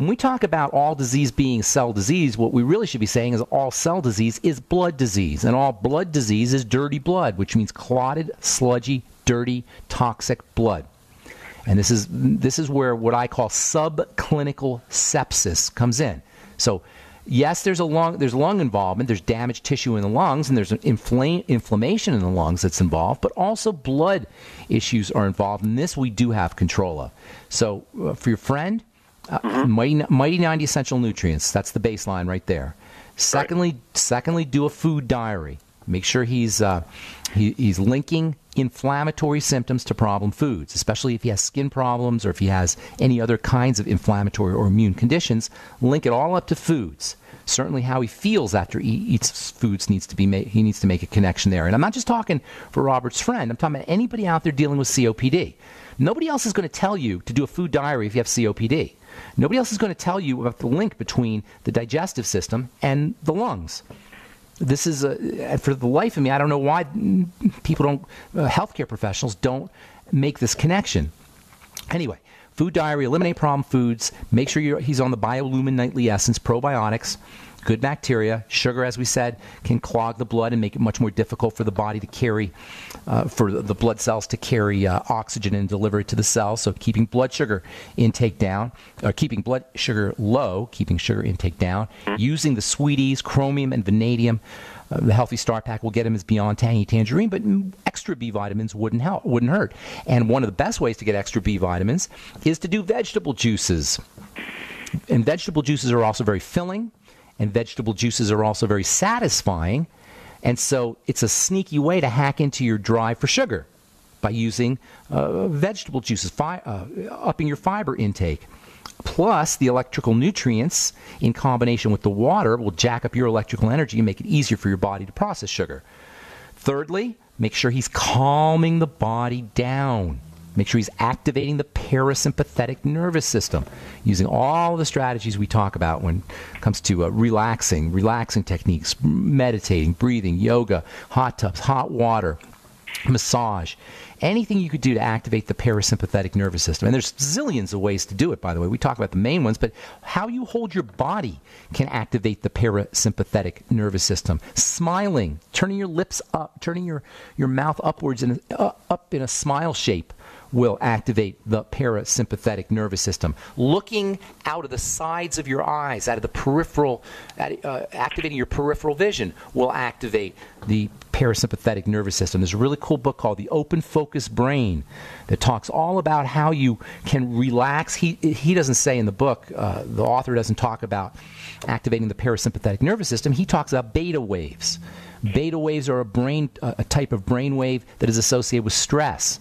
When we talk about all disease being cell disease, what we really should be saying is all cell disease is blood disease. And all blood disease is dirty blood, which means clotted, sludgy, dirty, toxic blood. And this is, this is where what I call subclinical sepsis comes in. So, yes, there's a lung, there's lung involvement, there's damaged tissue in the lungs, and there's an infl- inflammation in the lungs that's involved, but also blood issues are involved. And this we do have control of. So, uh, for your friend, uh, mm-hmm. Mighty, Mighty 90 essential nutrients. That's the baseline right there. Secondly, right. secondly, do a food diary. Make sure he's uh, he, he's linking inflammatory symptoms to problem foods, especially if he has skin problems or if he has any other kinds of inflammatory or immune conditions. Link it all up to foods. Certainly, how he feels after he eats foods needs to be made. He needs to make a connection there. And I'm not just talking for Robert's friend. I'm talking about anybody out there dealing with COPD. Nobody else is going to tell you to do a food diary if you have COPD. Nobody else is going to tell you about the link between the digestive system and the lungs. This is a, for the life of me, I don't know why people don't, uh, healthcare professionals don't make this connection. Anyway, food diary, eliminate problem foods, make sure he's on the Biolumin Nightly Essence probiotics good bacteria. Sugar, as we said, can clog the blood and make it much more difficult for the body to carry, uh, for the blood cells to carry uh, oxygen and deliver it to the cells. So keeping blood sugar intake down, or keeping blood sugar low, keeping sugar intake down, using the sweeties, chromium and vanadium. Uh, the healthy start pack will get him his beyond tangy tangerine, but extra B vitamins wouldn't help, wouldn't hurt. And one of the best ways to get extra B vitamins is to do vegetable juices. And vegetable juices are also very filling and vegetable juices are also very satisfying. And so it's a sneaky way to hack into your drive for sugar by using uh, vegetable juices, fi- uh, upping your fiber intake. Plus, the electrical nutrients in combination with the water will jack up your electrical energy and make it easier for your body to process sugar. Thirdly, make sure he's calming the body down. Make sure he's activating the parasympathetic nervous system using all the strategies we talk about when it comes to uh, relaxing, relaxing techniques, meditating, breathing, yoga, hot tubs, hot water, massage. Anything you could do to activate the parasympathetic nervous system. And there's zillions of ways to do it, by the way. We talk about the main ones, but how you hold your body can activate the parasympathetic nervous system. Smiling, turning your lips up, turning your, your mouth upwards and uh, up in a smile shape will activate the parasympathetic nervous system. Looking out of the sides of your eyes, out of the peripheral, uh, activating your peripheral vision will activate the parasympathetic nervous system. There's a really cool book called The Open Focus Brain that talks all about how you can relax. He, he doesn't say in the book, uh, the author doesn't talk about activating the parasympathetic nervous system. He talks about beta waves. Beta waves are a brain, a type of brain wave that is associated with stress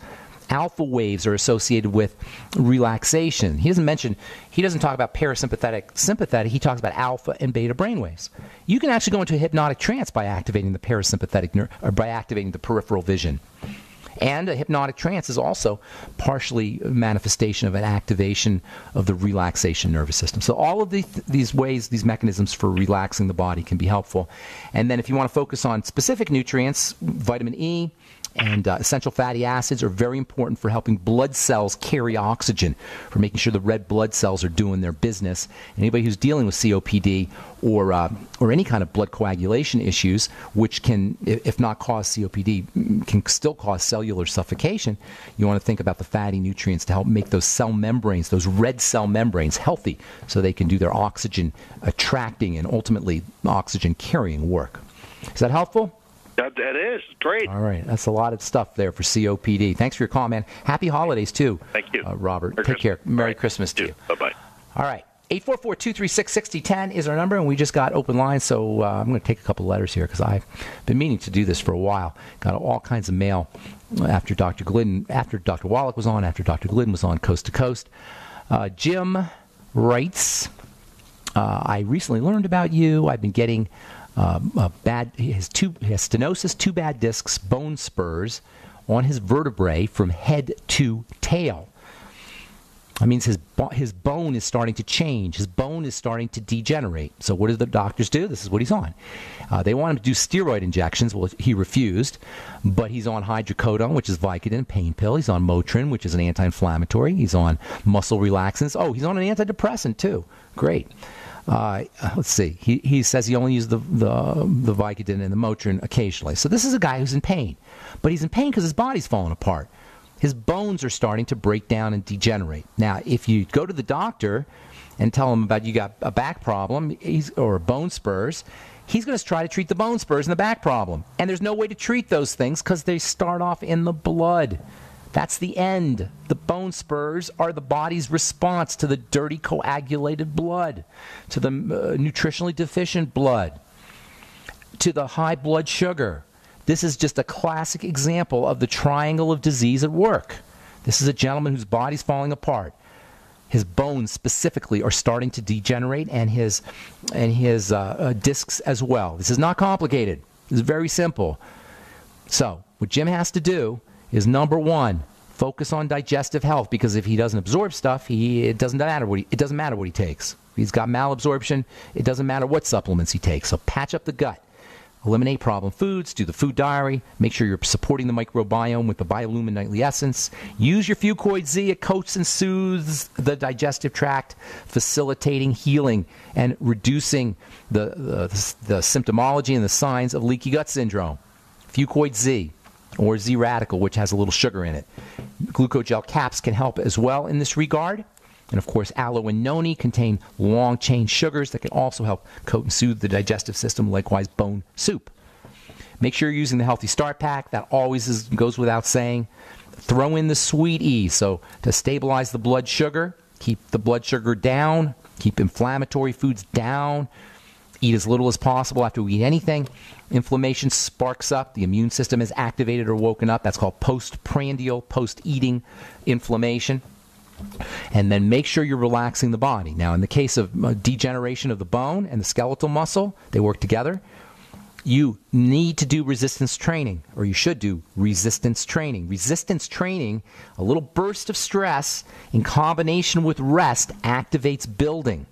alpha waves are associated with relaxation. He doesn't mention, he doesn't talk about parasympathetic, sympathetic. He talks about alpha and beta brain waves. You can actually go into a hypnotic trance by activating the parasympathetic ner- or by activating the peripheral vision. And a hypnotic trance is also partially a manifestation of an activation of the relaxation nervous system. So all of the, these ways, these mechanisms for relaxing the body can be helpful. And then if you want to focus on specific nutrients, vitamin E, and uh, essential fatty acids are very important for helping blood cells carry oxygen, for making sure the red blood cells are doing their business. Anybody who's dealing with COPD or uh, or any kind of blood coagulation issues, which can, if not cause COPD, can still cause cellular suffocation. You want to think about the fatty nutrients to help make those cell membranes, those red cell membranes, healthy, so they can do their oxygen attracting and ultimately oxygen carrying work. Is that helpful? That, that is great. All right, that's a lot of stuff there for COPD. Thanks for your call, man. Happy holidays too. Thank you, uh, Robert. Merry Take Christmas. care. Merry right. Christmas to you. Bye bye. All right. 844-236-6010 is our number, and we just got open lines, so uh, I'm going to take a couple letters here because I've been meaning to do this for a while. Got all kinds of mail after Dr. Glidden, after Dr. Wallach was on, after Dr. Glidden was on Coast to Coast. Uh, Jim writes, uh, I recently learned about you. I've been getting uh, bad, he has, two, he has stenosis, two bad discs, bone spurs on his vertebrae from head to tail. That means his his bone is starting to change. His bone is starting to degenerate. So what do the doctors do? This is what he's on. Uh, they want him to do steroid injections. Well, he refused, but he's on hydrocodone, which is Vicodin, pain pill. He's on Motrin, which is an anti-inflammatory. He's on muscle relaxants. Oh, he's on an antidepressant too. Great. Uh, let's see. He, he says he only uses the, the, the Vicodin and the Motrin occasionally. So this is a guy who's in pain. But he's in pain because his body's falling apart his bones are starting to break down and degenerate. Now, if you go to the doctor and tell him about you got a back problem or bone spurs, he's going to try to treat the bone spurs and the back problem. And there's no way to treat those things because they start off in the blood. That's the end. The bone spurs are the body's response to the dirty coagulated blood, to the uh, nutritionally deficient blood, to the high blood sugar. This is just a classic example of the triangle of disease at work. This is a gentleman whose body's falling apart. His bones specifically are starting to degenerate, and his and his uh, uh, discs as well. This is not complicated. It's very simple. So, what Jim has to do is number one, focus on digestive health because if he doesn't absorb stuff, he it doesn't matter what he, it doesn't matter what he takes. He's got malabsorption. It doesn't matter what supplements he takes. So patch up the gut. Eliminate problem foods, do the food diary, make sure you're supporting the microbiome with the Biolumin Nightly Essence. Use your Fucoid Z, it coats and soothes the digestive tract, facilitating healing and reducing the, the, the symptomology and the signs of leaky gut syndrome. Fucoid Z or Z Radical, which has a little sugar in it. Glucogel caps can help as well in this regard. And of course, aloe and noni contain long chain sugars that can also help coat and soothe the digestive system, likewise, bone soup. Make sure you're using the Healthy Start Pack. That always is, goes without saying. Throw in the Sweet E. So, to stabilize the blood sugar, keep the blood sugar down, keep inflammatory foods down, eat as little as possible after we eat anything. Inflammation sparks up, the immune system is activated or woken up. That's called postprandial, post eating inflammation and then make sure you're relaxing the body. Now, in the case of uh, degeneration of the bone and the skeletal muscle, they work together. You need to do resistance training, or you should do resistance training. Resistance training, a little burst of stress in combination with rest, activates building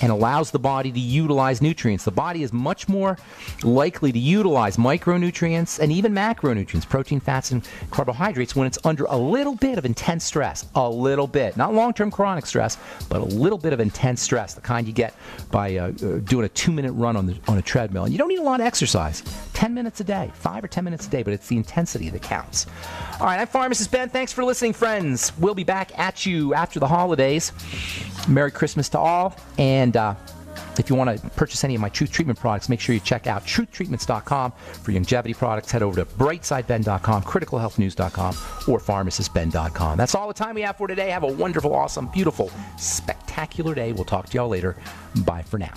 and allows the body to utilize nutrients. The body is much more likely to utilize micronutrients and even macronutrients, protein, fats, and carbohydrates when it's under a little bit of intense stress. A little bit. Not long term chronic stress, but a little bit of intense stress, the kind you get by uh, uh, doing a two minute run on, the, on a treadmill. And you don't need a lot of exercise 10 minutes a day, five or 10 minutes a day, but it's the intensity that counts. All right, I'm Pharmacist Ben. Thanks for listening, friends. We'll be back at you after the holidays. Merry Christmas to all. And uh, if you want to purchase any of my Truth Treatment products, make sure you check out truthtreatments.com for longevity products. Head over to brightsideben.com, criticalhealthnews.com, or pharmacistben.com. That's all the time we have for today. Have a wonderful, awesome, beautiful, spectacular day. We'll talk to y'all later. Bye for now.